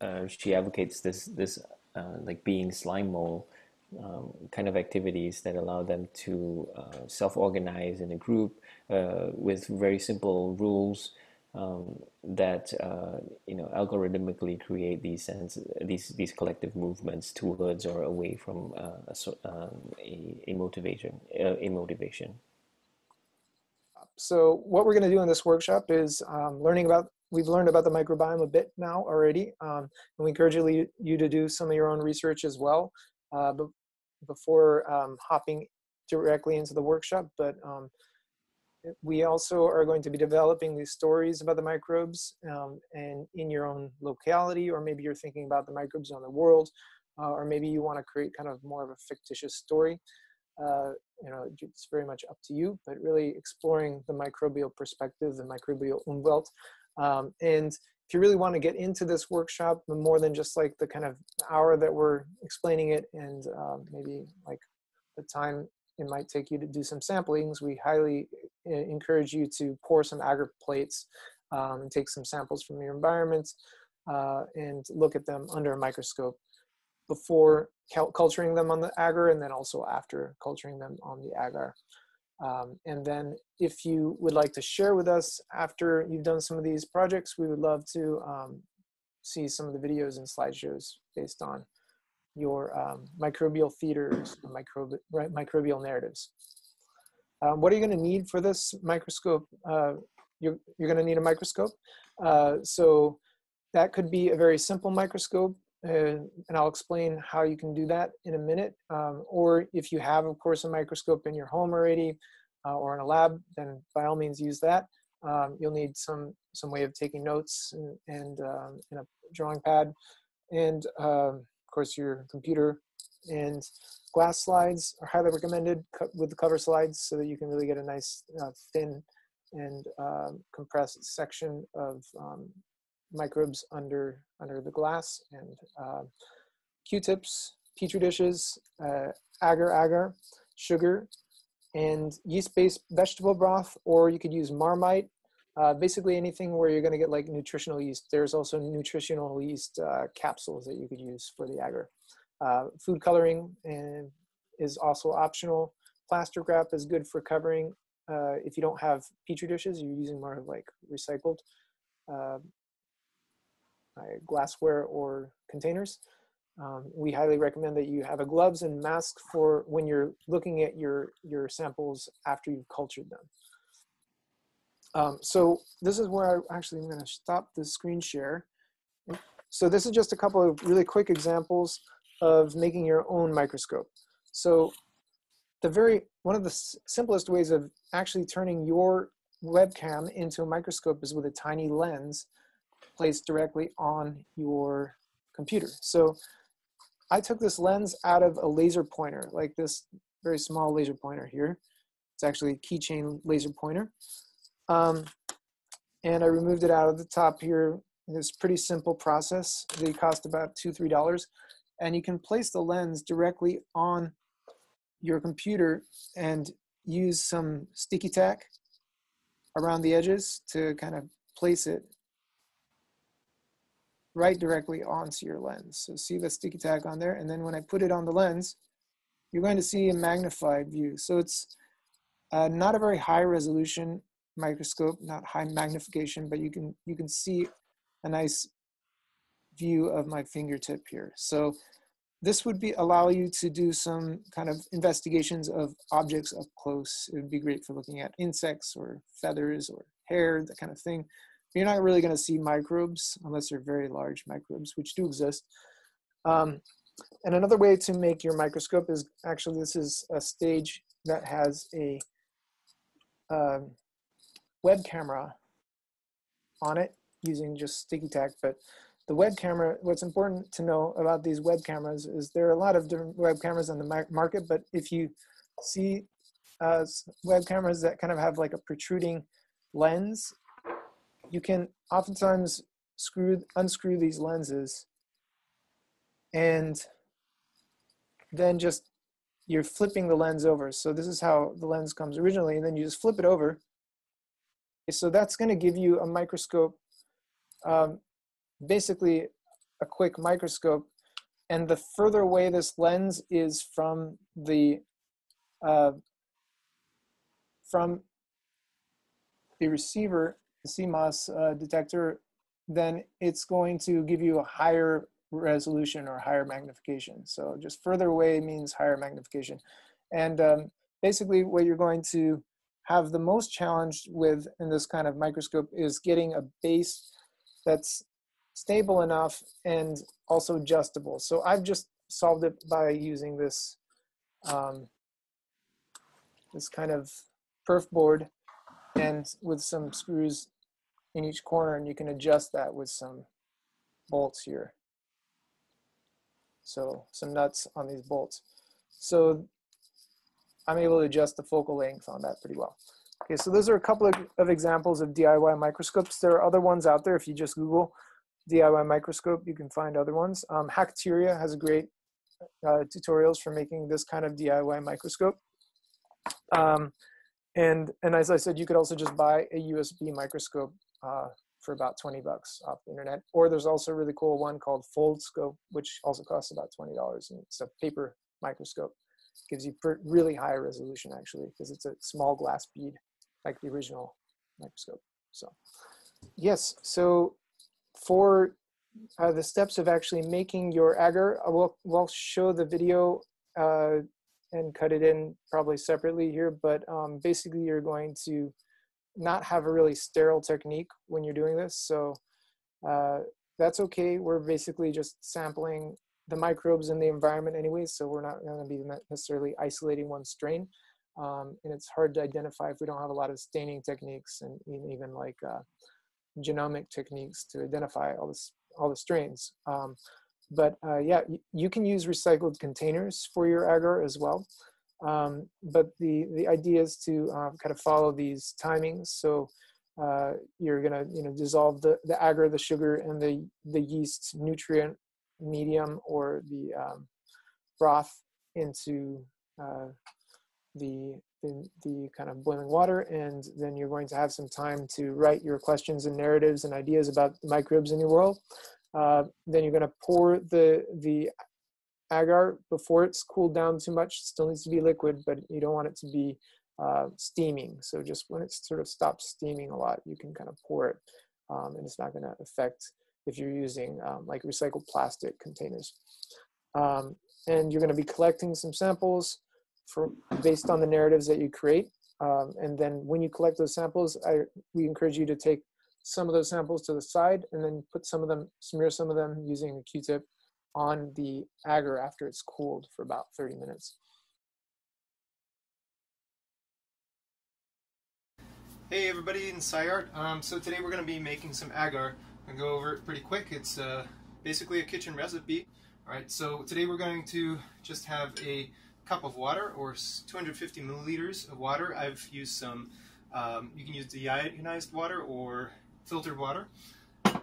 uh, she advocates this this uh, like being slime mold um, kind of activities that allow them to uh, self-organize in a group uh, with very simple rules um, that uh, you know algorithmically create these sense these these collective movements towards or away from a, um, a, a motivation a motivation. So what we're going to do in this workshop is um, learning about we've learned about the microbiome a bit now already um, and we encourage you, you to do some of your own research as well. Uh, but before um, hopping directly into the workshop but um, we also are going to be developing these stories about the microbes um, and in your own locality or maybe you're thinking about the microbes on the world uh, or maybe you want to create kind of more of a fictitious story uh, you know, it's very much up to you, but really exploring the microbial perspective, the microbial umwelt. Um, and if you really want to get into this workshop, more than just like the kind of hour that we're explaining it and um, maybe like the time it might take you to do some samplings, we highly encourage you to pour some agar plates um, and take some samples from your environment uh, and look at them under a microscope before culturing them on the agar and then also after culturing them on the agar. Um, and then if you would like to share with us after you've done some of these projects, we would love to um, see some of the videos and slideshows based on your um, microbial feeders, microb microbial narratives. Um, what are you going to need for this microscope? Uh, you're, you're going to need a microscope. Uh, so that could be a very simple microscope and I'll explain how you can do that in a minute. Um, or if you have, of course, a microscope in your home already uh, or in a lab, then by all means use that. Um, you'll need some some way of taking notes and, and um, in a drawing pad, and um, of course your computer. And glass slides are highly recommended with the cover slides so that you can really get a nice uh, thin and um, compressed section of um, microbes under under the glass and uh, Q-tips, petri dishes, uh, agar agar, sugar, and yeast-based vegetable broth, or you could use Marmite. Uh, basically anything where you're going to get like nutritional yeast. There's also nutritional yeast uh, capsules that you could use for the agar. Uh, food coloring and is also optional. Plaster wrap is good for covering. Uh, if you don't have petri dishes, you're using more of like recycled uh, glassware or containers. Um, we highly recommend that you have a gloves and mask for when you're looking at your, your samples after you've cultured them. Um, so this is where I actually I'm going to stop the screen share. So this is just a couple of really quick examples of making your own microscope. So the very one of the simplest ways of actually turning your webcam into a microscope is with a tiny lens placed directly on your computer. So I took this lens out of a laser pointer, like this very small laser pointer here. It's actually a keychain laser pointer. Um, and I removed it out of the top here. It's pretty simple process. They cost about two, three dollars. And you can place the lens directly on your computer and use some sticky tack around the edges to kind of place it right directly onto your lens. So see the sticky tack on there. And then when I put it on the lens, you're going to see a magnified view. So it's uh, not a very high resolution microscope, not high magnification, but you can, you can see a nice view of my fingertip here. So this would be allow you to do some kind of investigations of objects up close. It would be great for looking at insects or feathers or hair, that kind of thing. You're not really going to see microbes unless they're very large microbes, which do exist. Um, and another way to make your microscope is actually this is a stage that has a um, web camera on it using just sticky tack. But the web camera, what's important to know about these web cameras is there are a lot of different web cameras on the market, but if you see uh, web cameras that kind of have like a protruding lens you can oftentimes screw unscrew these lenses and then just you're flipping the lens over. So this is how the lens comes originally, and then you just flip it over. So that's going to give you a microscope, um, basically a quick microscope. And the further away this lens is from the uh, from the receiver, CMOS uh, detector, then it's going to give you a higher resolution or higher magnification. So just further away means higher magnification. And um, basically what you're going to have the most challenge with in this kind of microscope is getting a base that's stable enough and also adjustable. So I've just solved it by using this um, this kind of perf board and with some screws in each corner and you can adjust that with some bolts here. So some nuts on these bolts. So I'm able to adjust the focal length on that pretty well. Okay, so those are a couple of, of examples of DIY microscopes. There are other ones out there. If you just Google DIY microscope, you can find other ones. Um, Hackteria has a great uh, tutorials for making this kind of DIY microscope. Um, and and as I said, you could also just buy a USB microscope uh, for about 20 bucks off the internet. Or there's also a really cool one called Foldscope, which also costs about $20. And it's a paper microscope. It gives you really high resolution actually, because it's a small glass bead like the original microscope. So yes, so for uh, the steps of actually making your agar, uh, we'll, we'll show the video uh, and cut it in probably separately here, but um, basically you're going to not have a really sterile technique when you're doing this. So uh, that's okay. We're basically just sampling the microbes in the environment anyways, so we're not going to be necessarily isolating one strain. Um, and it's hard to identify if we don't have a lot of staining techniques and even like uh, genomic techniques to identify all this all the strains. Um, but uh, yeah, you can use recycled containers for your agar as well. Um, but the, the idea is to um, kind of follow these timings. So uh, you're gonna you know dissolve the, the agar, the sugar, and the, the yeast nutrient medium or the um, broth into uh, the, the, the kind of boiling water and then you're going to have some time to write your questions and narratives and ideas about the microbes in your world. Uh, then you're going to pour the the agar before it's cooled down too much. Still needs to be liquid, but you don't want it to be uh, steaming. So just when it sort of stops steaming a lot, you can kind of pour it, um, and it's not going to affect if you're using um, like recycled plastic containers. Um, and you're going to be collecting some samples for based on the narratives that you create. Um, and then when you collect those samples, I, we encourage you to take some of those samples to the side and then put some of them, smear some of them using a Q-tip on the agar after it's cooled for about 30 minutes. Hey everybody in SciArt. Um, so today we're going to be making some agar. I'm going to go over it pretty quick. It's uh, basically a kitchen recipe. Alright, so today we're going to just have a cup of water or 250 milliliters of water. I've used some, um, you can use deionized water or filtered water.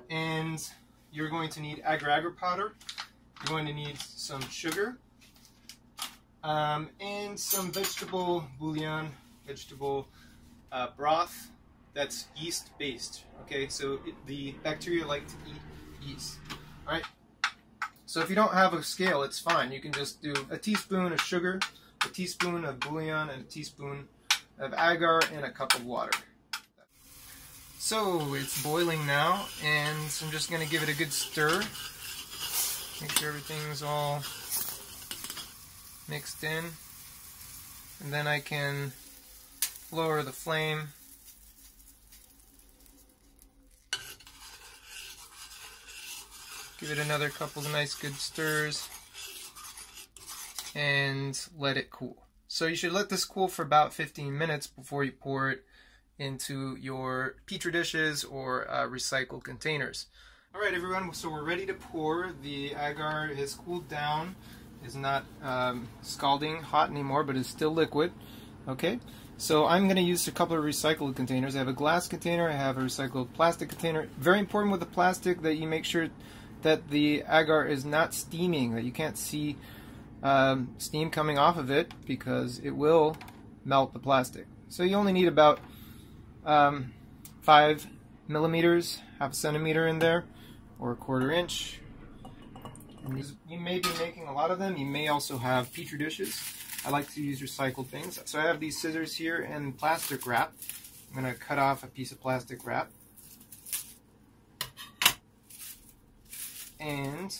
And you're going to need agar-agar powder. You're going to need some sugar um, and some vegetable bouillon, vegetable uh, broth that's yeast based. Okay, so it, the bacteria like to eat yeast. All right. So if you don't have a scale, it's fine. You can just do a teaspoon of sugar, a teaspoon of bouillon, and a teaspoon of agar, and a cup of water. So it's boiling now, and I'm just going to give it a good stir. Make sure everything's all mixed in. And then I can lower the flame. Give it another couple of nice good stirs and let it cool. So you should let this cool for about 15 minutes before you pour it into your petri dishes or uh, recycled containers. All right, everyone, so we're ready to pour. The agar has cooled down, is not um, scalding hot anymore, but is still liquid. Okay, so I'm going to use a couple of recycled containers. I have a glass container, I have a recycled plastic container. Very important with the plastic that you make sure that the agar is not steaming, that you can't see um, steam coming off of it because it will melt the plastic. So you only need about um, five millimeters, half a centimeter in there or a quarter inch. Mm-hmm. You may be making a lot of them. You may also have petri dishes. I like to use recycled things. So I have these scissors here and plastic wrap. I'm going to cut off a piece of plastic wrap. And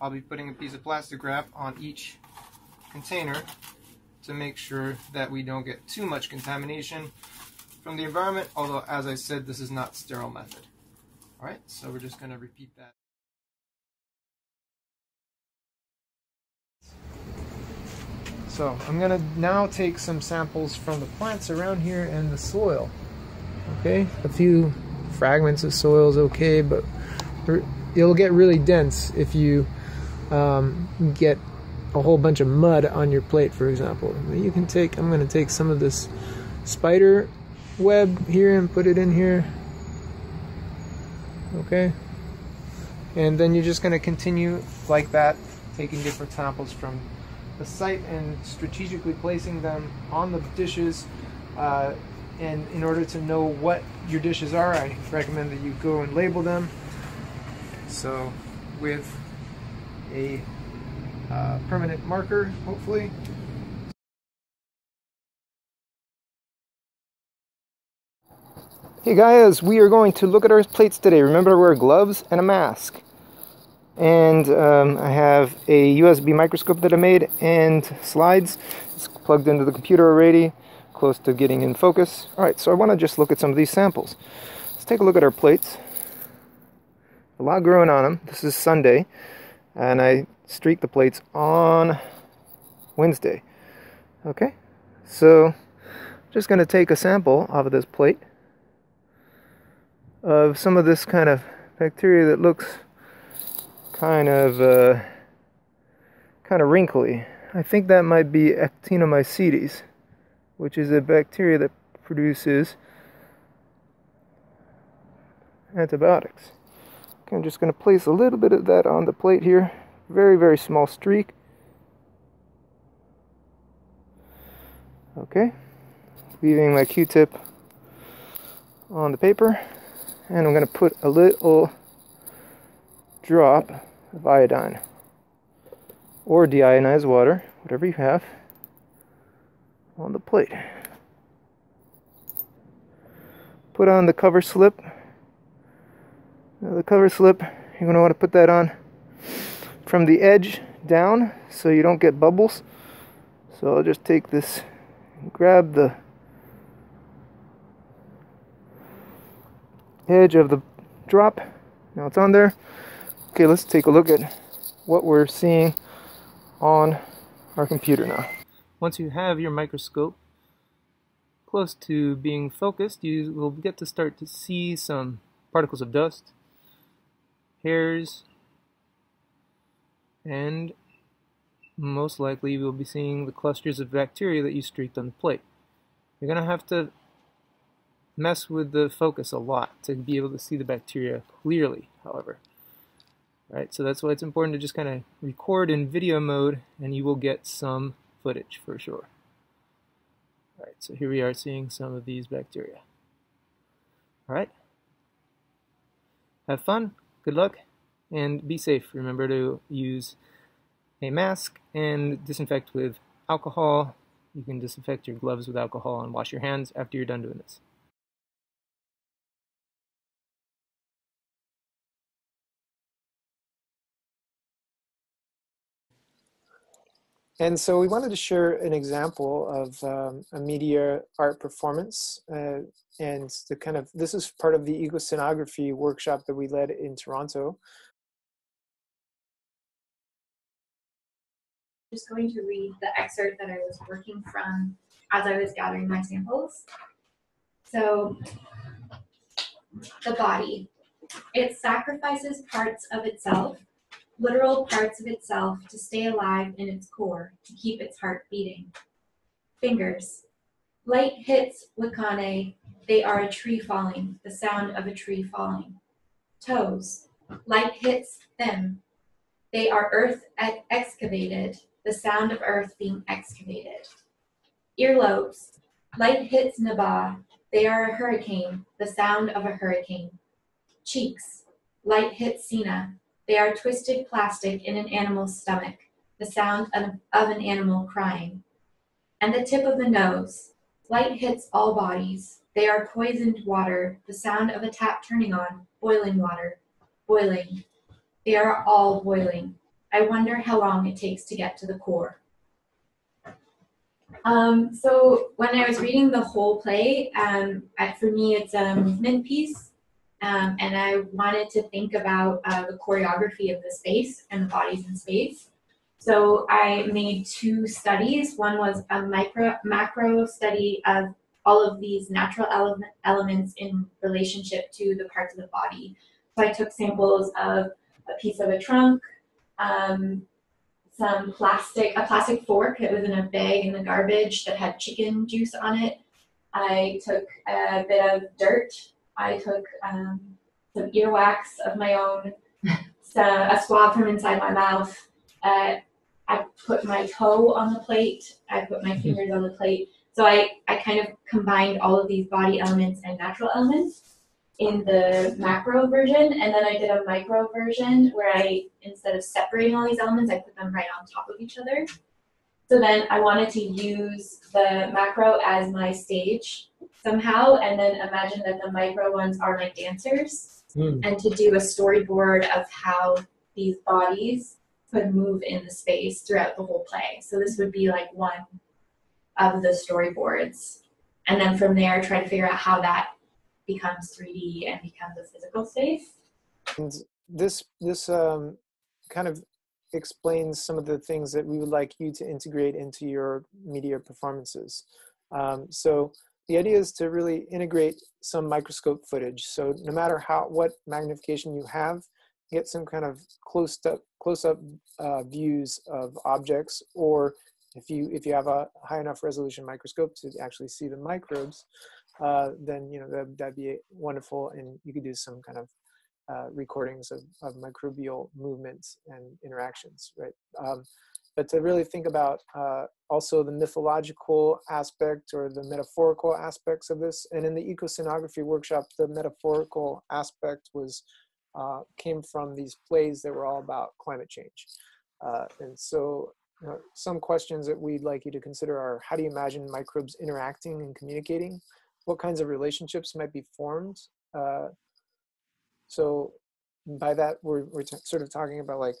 I'll be putting a piece of plastic wrap on each container to make sure that we don't get too much contamination from the environment, although as I said, this is not sterile method. All right, so we're just going to repeat that. So I'm going to now take some samples from the plants around here and the soil. Okay, a few fragments of soil is okay, but it'll get really dense if you um, get a whole bunch of mud on your plate, for example. You can take, I'm going to take some of this spider web here and put it in here okay and then you're just going to continue like that taking different samples from the site and strategically placing them on the dishes Uh, and in order to know what your dishes are, I recommend that you go and label them. So with a uh, permanent marker, hopefully. Hey guys, we are going to look at our plates today. Remember to wear gloves and a mask. And um, I have a USB microscope that I made and slides. It's plugged into the computer already, close to getting in focus. All right, so I want to just look at some of these samples. Let's take a look at our plates. A lot growing on them. This is Sunday, and I streak the plates on Wednesday. Okay, so I'm just going to take a sample off of this plate of some of this kind of bacteria that looks kind of uh, kind of wrinkly. I think that might be Actinomycetes, which is a bacteria that produces antibiotics. Okay, I'm just going to place a little bit of that on the plate here. Very, very small streak. Okay, leaving my Q-tip on the paper and I'm going to put a little drop of iodine or deionized water, whatever you have, on the plate. Put on the cover slip. Now the cover slip, you're going to want to put that on from the edge down so you don't get bubbles. So I'll just take this, grab the edge of the drop. Now it's on there. Okay, let's take a look at what we're seeing on our computer now. Once you have your microscope close to being focused, you will get to start to see some particles of dust, hairs, and most likely you will be seeing the clusters of bacteria that you streaked on the plate. You're going to have to mess with the focus a lot to be able to see the bacteria clearly, however. Right, so that's why it's important to just kind of record in video mode and you will get some footage for sure. All right, so here we are seeing some of these bacteria. All right. Have fun, good luck, and be safe. Remember to use a mask and disinfect with alcohol. You can disinfect your gloves with alcohol and wash your hands after you're done doing this. And so we wanted to share an example of um, a media art performance. Uh, and the kind of, this is part of the ecoscenography workshop that we led in Toronto. Just going to read the excerpt that I was working from as I was gathering my samples. So, the body. It sacrifices parts of itself literal parts of itself to stay alive in its core, to keep its heart beating. Fingers. Light hits Wakane, they are a tree falling, the sound of a tree falling. Toes. Light hits them, they are earth excavated, the sound of earth being excavated. Earlobes. Light hits Naba, they are a hurricane, the sound of a hurricane. Cheeks. Light hits Sina, they are twisted plastic in an animal's stomach, the sound of, of an animal crying. And the tip of the nose. Light hits all bodies. They are poisoned water, the sound of a tap turning on, boiling water, boiling. They are all boiling. I wonder how long it takes to get to the core. Um, so when I was reading the whole play, um, for me it's a movement piece. Um, and I wanted to think about uh, the choreography of the space and the bodies in space. So I made two studies. One was a micro macro study of all of these natural element, elements in relationship to the parts of the body. So I took samples of a piece of a trunk, um, some plastic, a plastic fork that was in a bag in the garbage that had chicken juice on it. I took a bit of dirt I took um, some earwax of my own, so a swab from inside my mouth. Uh, I put my toe on the plate. I put my fingers on the plate. So I, I kind of combined all of these body elements and natural elements in the macro version, and then I did a micro version where I, instead of separating all these elements, I put them right on top of each other. So then I wanted to use the macro as my stage somehow, and then imagine that the micro ones are my dancers, Hmm. and to do a storyboard of how these bodies could move in the space throughout the whole play. So this would be like one of the storyboards. And then from there, try to figure out how that becomes 3D and becomes a physical space. And this this um, kind of explains some of the things that we would like you to integrate into your media performances. Um, so the idea is to really integrate some microscope footage. So no matter how what magnification you have, get some kind of close up close up uh, views of objects, or if you if you have a high enough resolution microscope to actually see the microbes, uh, then you know that that'd be wonderful, and you could do some kind of uh, recordings of, of microbial movements and interactions, right? Um, but to really think about uh, also the mythological aspect or the metaphorical aspects of this. And in the ecoscenography workshop, the metaphorical aspect was uh, came from these plays that were all about climate change. Uh, and so uh, some questions that we'd like you to consider are, how do you imagine microbes interacting and communicating? What kinds of relationships might be formed? Uh, so by that, we're, we're sort of talking about like,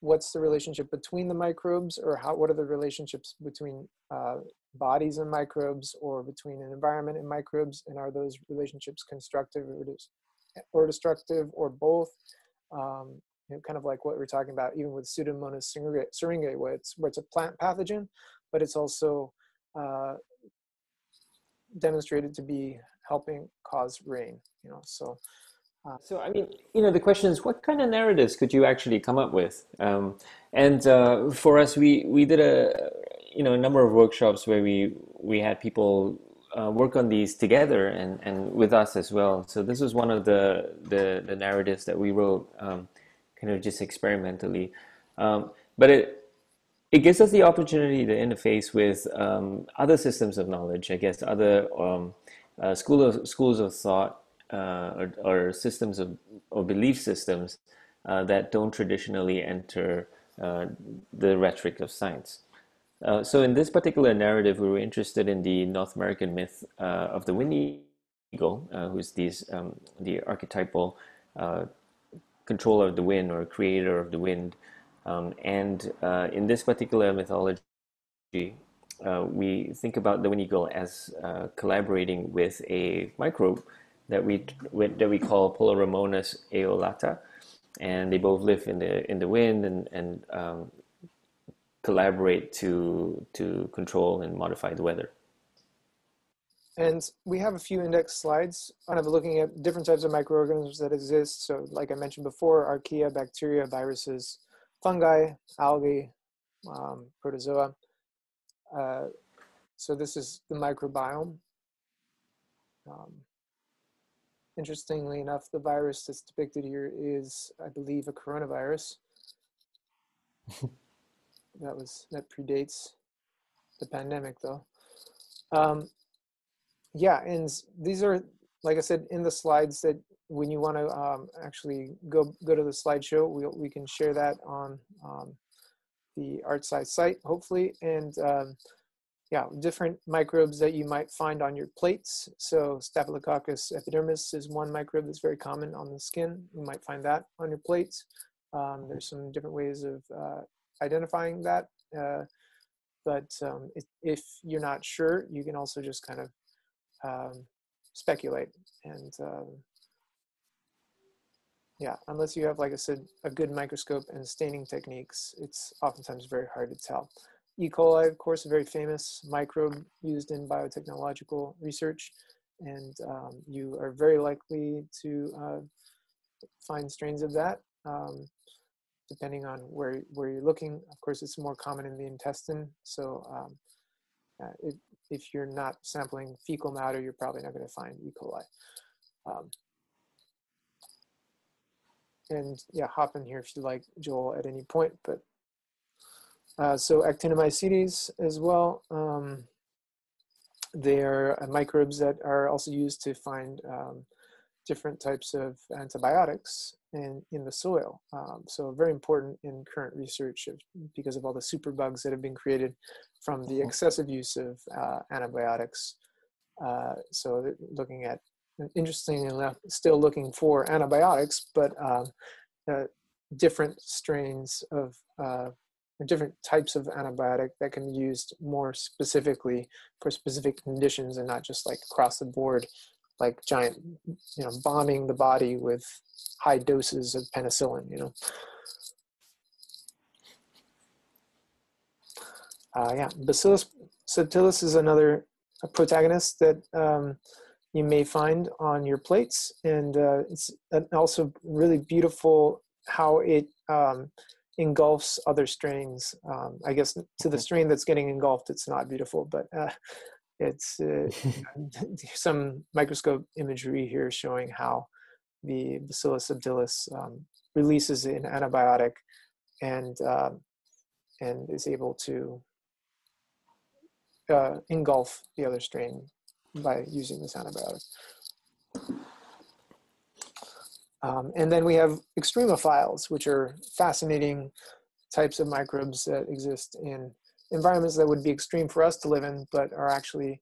what's the relationship between the microbes or how, what are the relationships between uh, bodies and microbes or between an environment and microbes? And are those relationships constructive or, or destructive or both? Um, you know, kind of like what we're talking about, even with Pseudomonas syringae, syringae where it's, where it's a plant pathogen, but it's also uh, demonstrated to be helping cause rain, you know, so So, I mean, you know, the question is, what kind of narratives could you actually come up with? Um, and uh, for us, we we did a you know a number of workshops where we we had people uh, work on these together and and with us as well. So this was one of the the, the narratives that we wrote, um, kind of just experimentally, um, but it. It gives us the opportunity to interface with um, other systems of knowledge, I guess, other um, uh, school of, schools of thought, uh, or, or, systems of or belief systems uh, that don't traditionally enter uh, the rhetoric of science. Uh, so, in this particular narrative, we were interested in the North American myth uh, of the wind eagle, uh, who's these um, the archetypal controller of the wind or creator of the wind. Um, and in this particular mythology, uh, we think about the wind eagle as uh, collaborating with a microbe that we that we call Polaramonas aeolata, and they both live in the in the wind and and um, collaborate to to control and modify the weather. And we have a few index slides kind of looking at different types of microorganisms that exist. So like I mentioned before, archaea, bacteria, viruses, fungi, algae, um, protozoa. Uh, so this is the microbiome. Um, interestingly enough, the virus that's depicted here is, I believe, a coronavirus. that was that predates the pandemic, though. Um, yeah, and these are, like I said, in the slides that when you want to um, actually go go to the slideshow, we we can share that on um, the ArtSci site, hopefully, and um, yeah, different microbes that you might find on your plates. So Staphylococcus epidermis is one microbe that's very common on the skin. You might find that on your plates. Um, there's some different ways of uh, identifying that. Uh, but um, if, if, you're not sure, you can also just kind of um, speculate. And um, yeah, unless you have, like I said, a good microscope and staining techniques, it's oftentimes very hard to tell. E. coli, of course, a very famous microbe used in biotechnological research, and um, you are very likely to uh, find strains of that, um, depending on where, where you're looking. Of course, it's more common in the intestine, so um, uh, if you're not sampling fecal matter, you're probably not going to find E. coli. Um, and yeah, hop in here if you like, Joel, at any point, but uh, so actinomycetes as well. Um, they are microbes that are also used to find um, different types of antibiotics in, in the soil. Um, so very important in current research because of all the superbugs that have been created from the mm-hmm. excessive use of uh, antibiotics. Uh, so looking at, interestingly enough, still looking for antibiotics, but um, uh, different strains of uh, different types of antibiotic that can be used more specifically for specific conditions and not just like across the board like giant, you know, bombing the body with high doses of penicillin, you know. Uh, yeah, Bacillus subtilis is another protagonist that um, you may find on your plates, and uh, it's also really beautiful how it um, engulfs other strains. Um, I guess to the strain that's getting engulfed, it's not beautiful, but uh, it's uh, some microscope imagery here showing how the Bacillus subtilis um, releases an antibiotic and um, and is able to uh, engulf the other strain by using this antibiotic. Um, and then we have extremophiles, which are fascinating types of microbes that exist in environments that would be extreme for us to live in, but are actually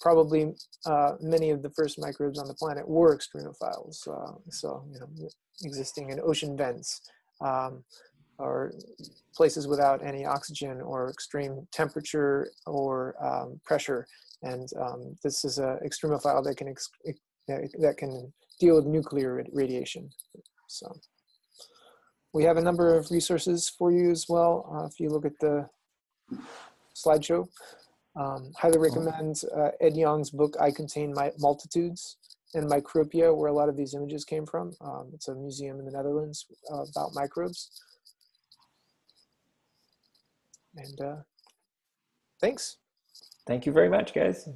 probably uh, many of the first microbes on the planet were extremophiles. Uh, so, you know, existing in ocean vents um, or places without any oxygen or extreme temperature or um, pressure. And um, this is an extremophile that can that can deal with nuclear radiation. So we have a number of resources for you as well. Uh, if you look at the slideshow. Um, highly recommend uh, Ed Yong's book, I Contain My Multitudes, and Micropia, where a lot of these images came from. Um, it's a museum in the Netherlands uh, about microbes. And uh, thanks. Thank you very much, guys.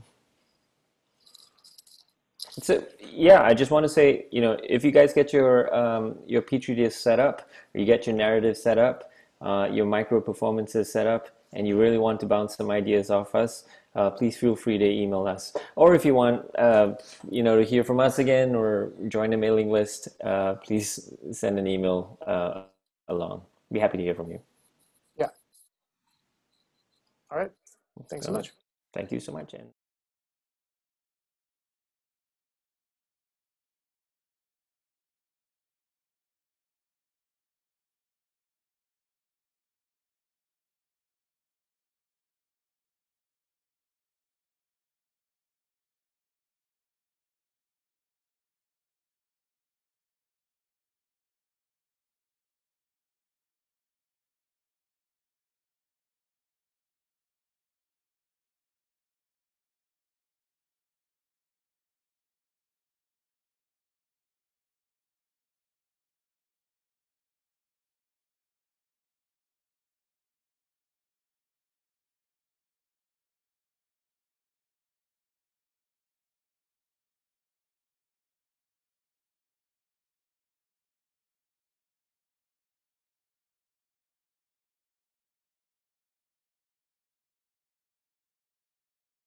So yeah, I just want to say, you know, if you guys get your um, your petri dish set up, or you get your narrative set up, uh, your micro performances set up, and you really want to bounce some ideas off us, uh, please feel free to email us. Or if you want, uh, you know, to hear from us again or join a mailing list, uh, please send an email uh, along. Be happy to hear from you. Yeah. All right. Thanks so much. Thank you so much, and.